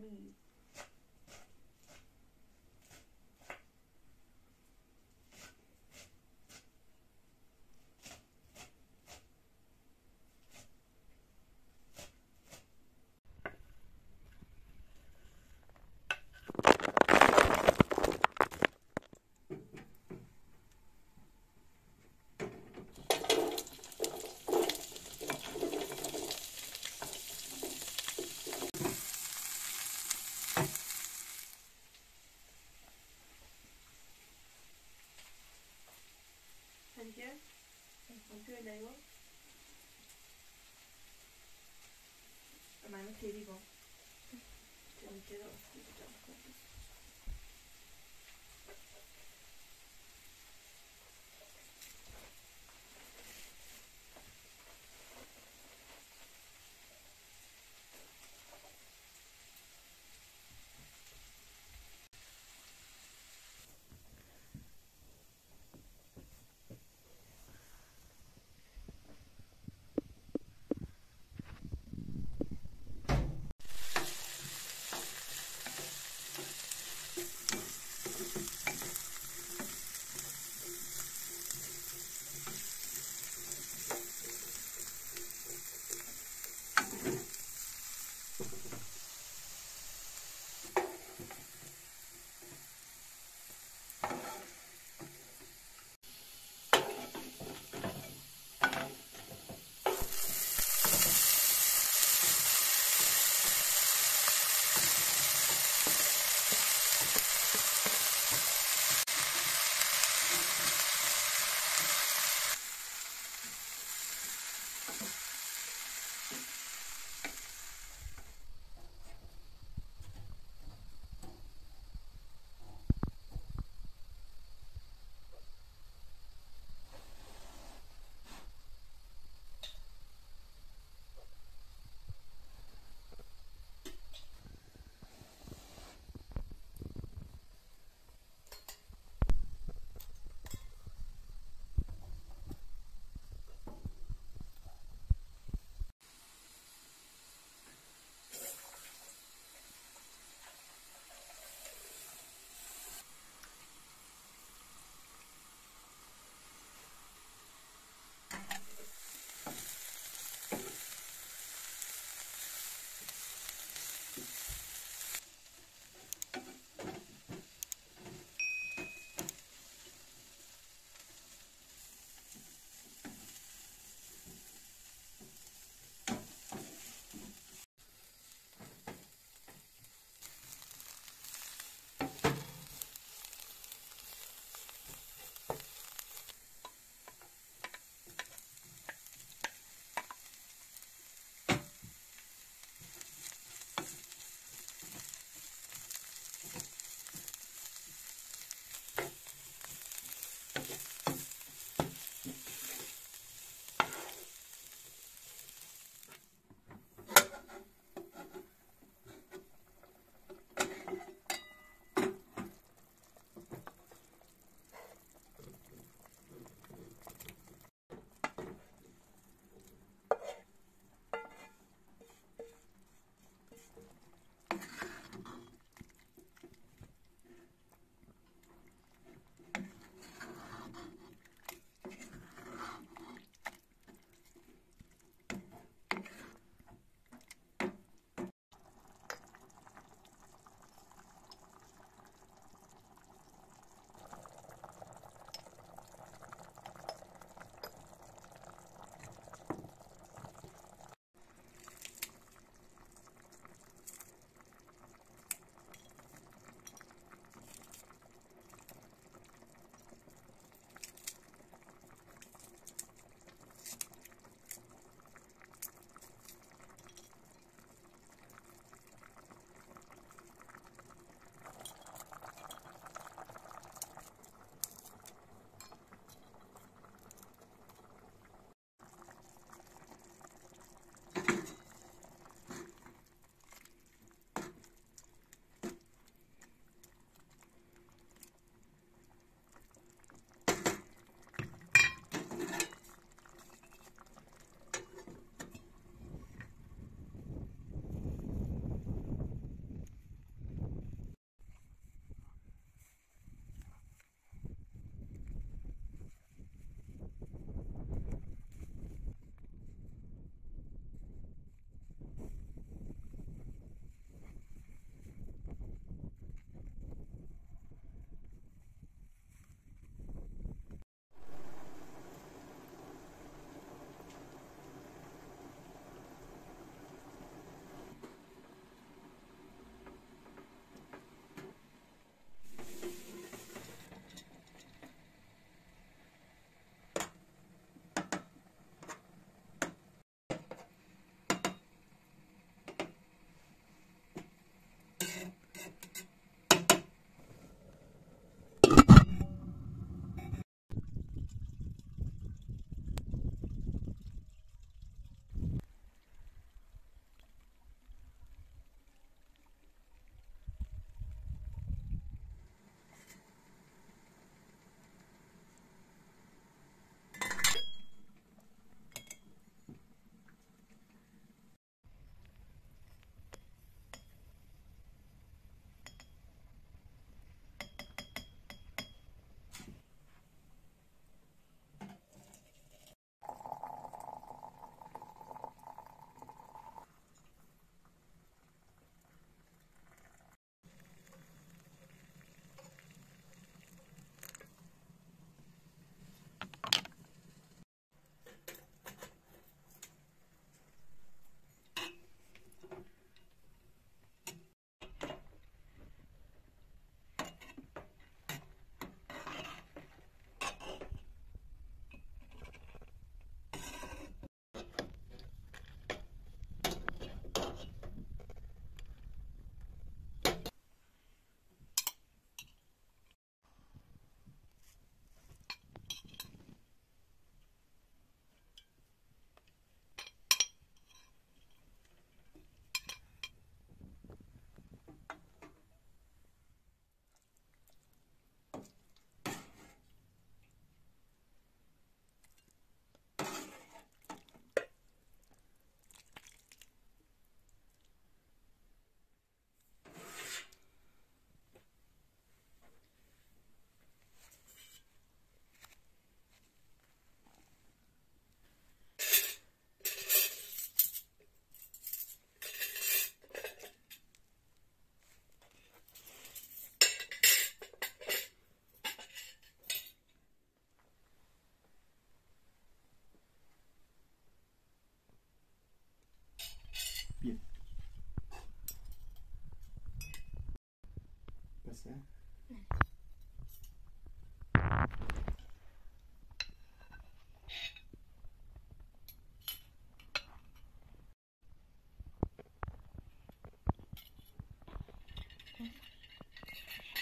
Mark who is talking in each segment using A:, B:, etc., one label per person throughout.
A: me. Anfühlen da jo. Mano, querido. Te lo quiero.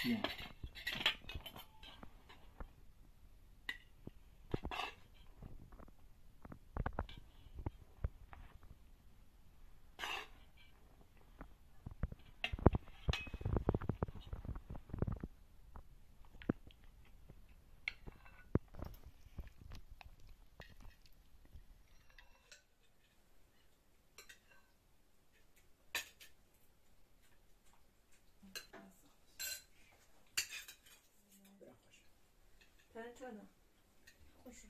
B: Yeah.
A: چانه
C: хочу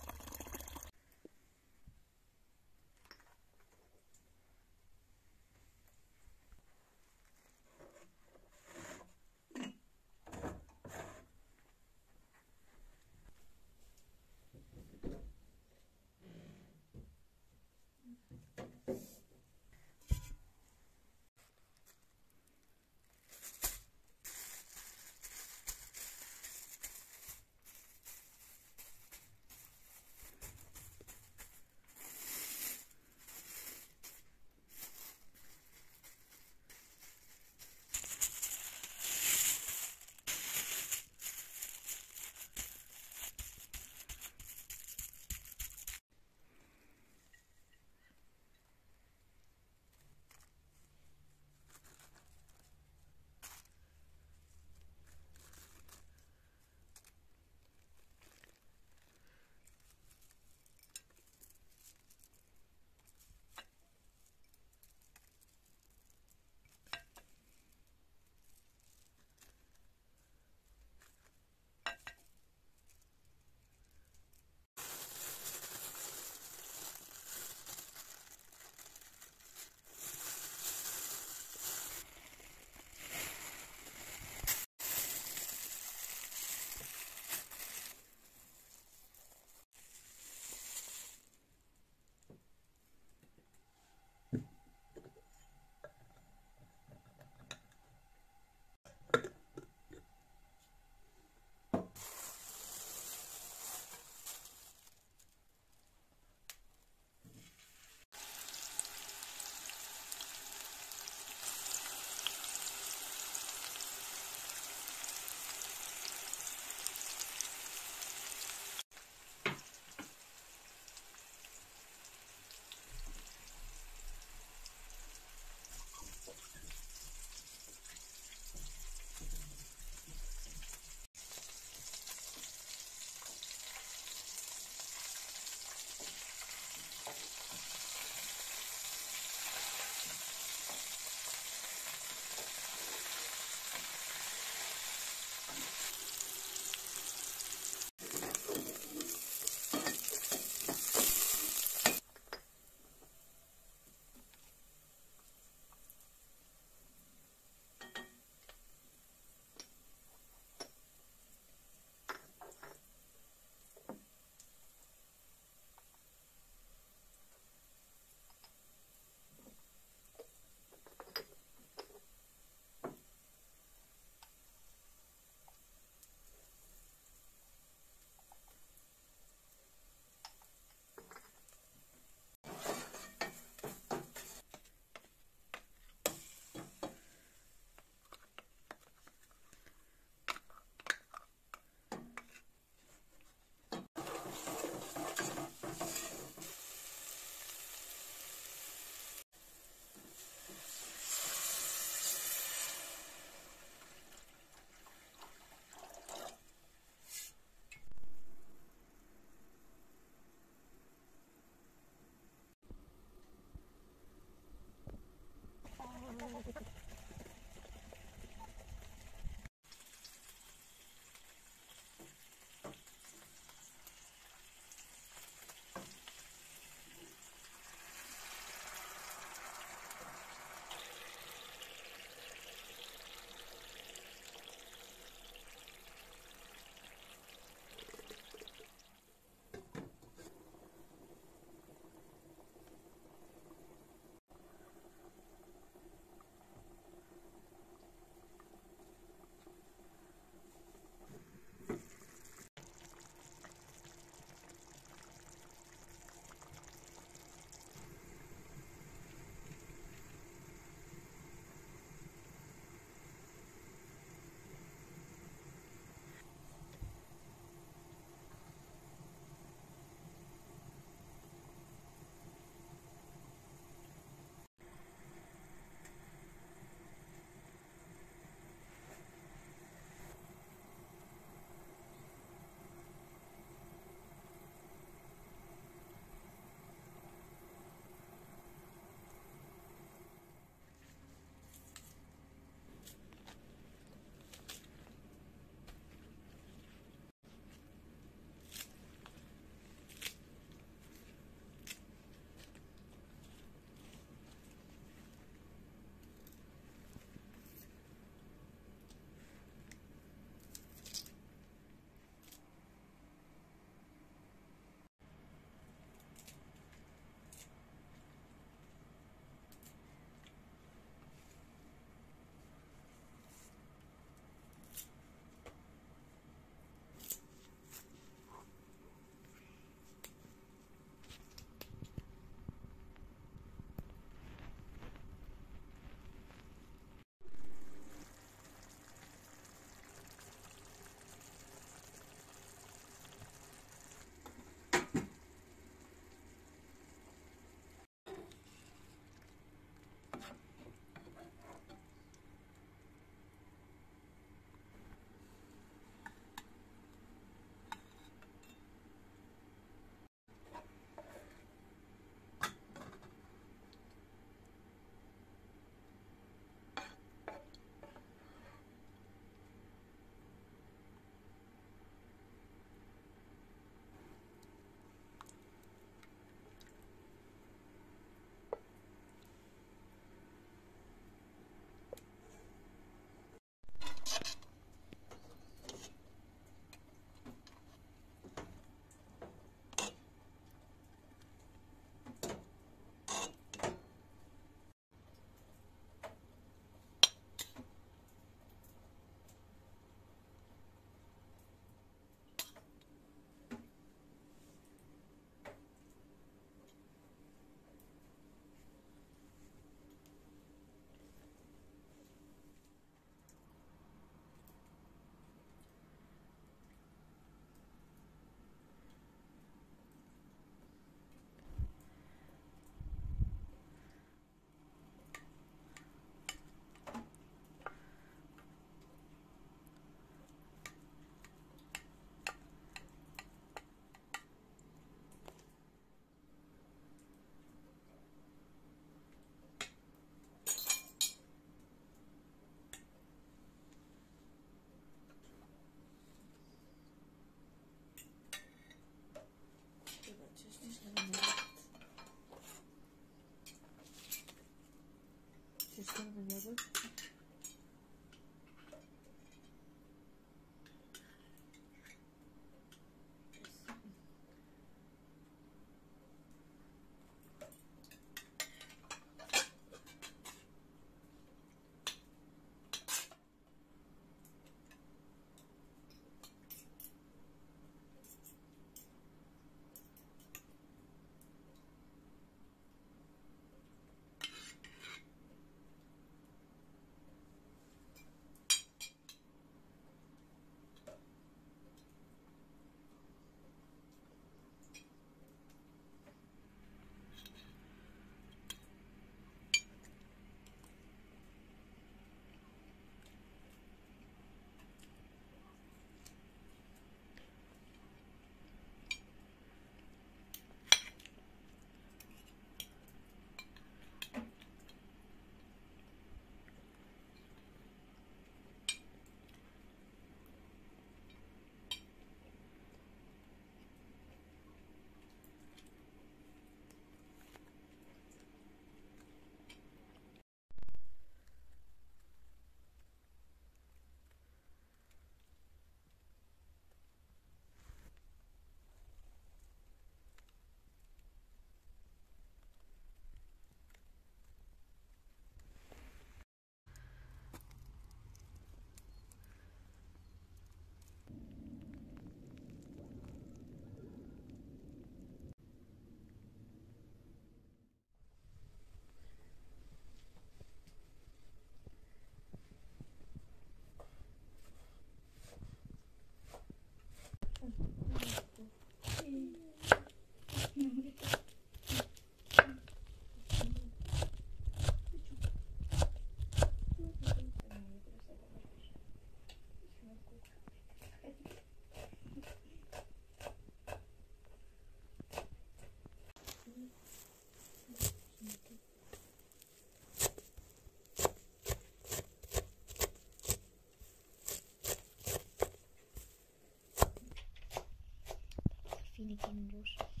C: 你就是。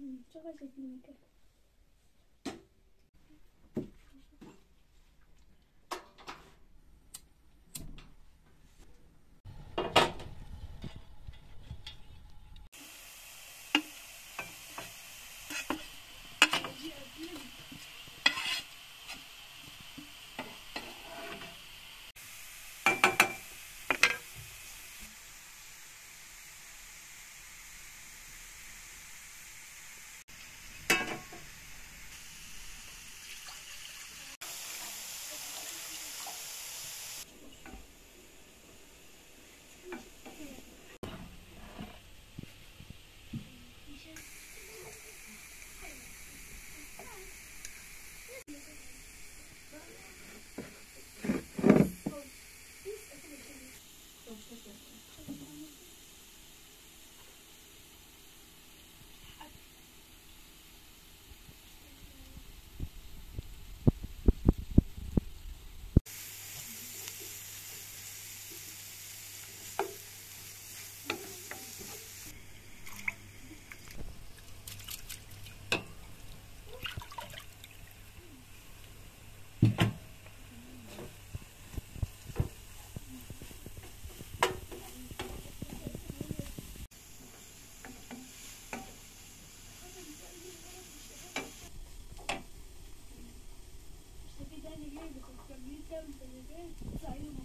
D: 음, 쪼가지니까. Thank you.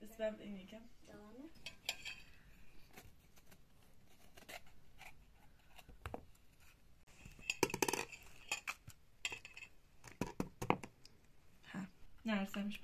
A: Ist beim Inge,
C: Devam et.
A: Neredeymiş buraya? Nerede?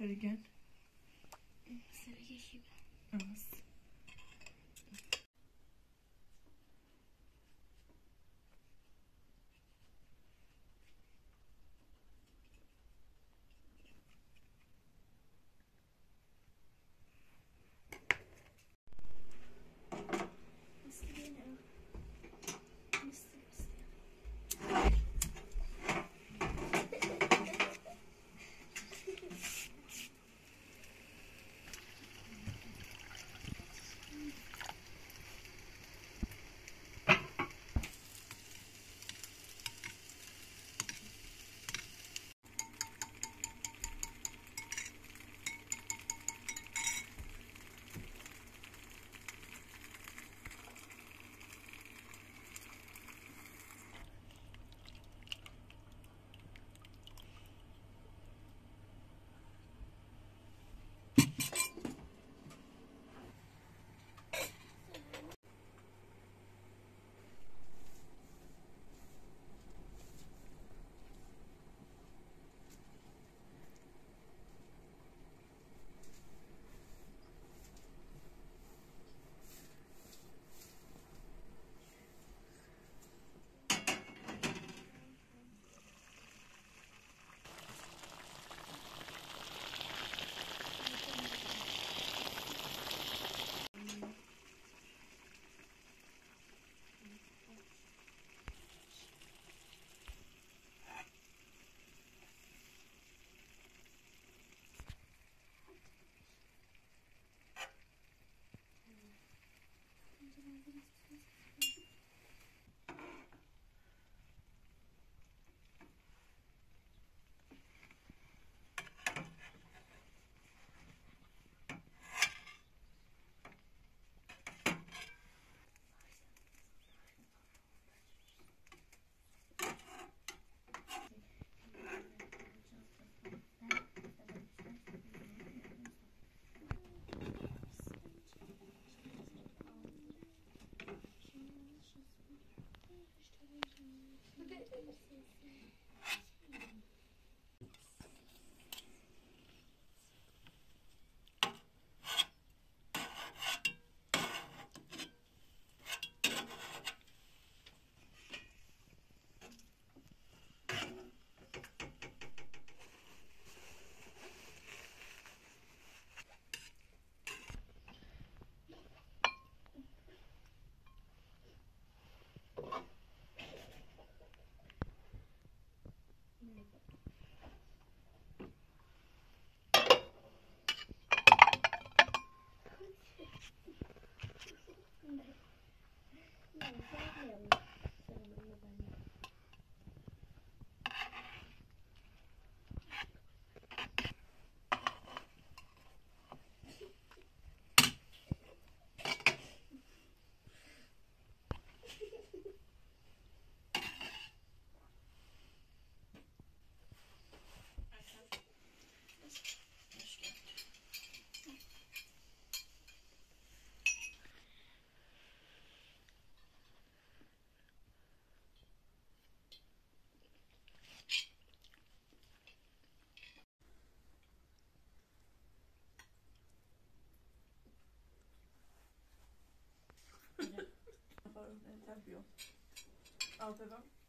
A: Head again.
C: 三点五。
A: Ben tabii.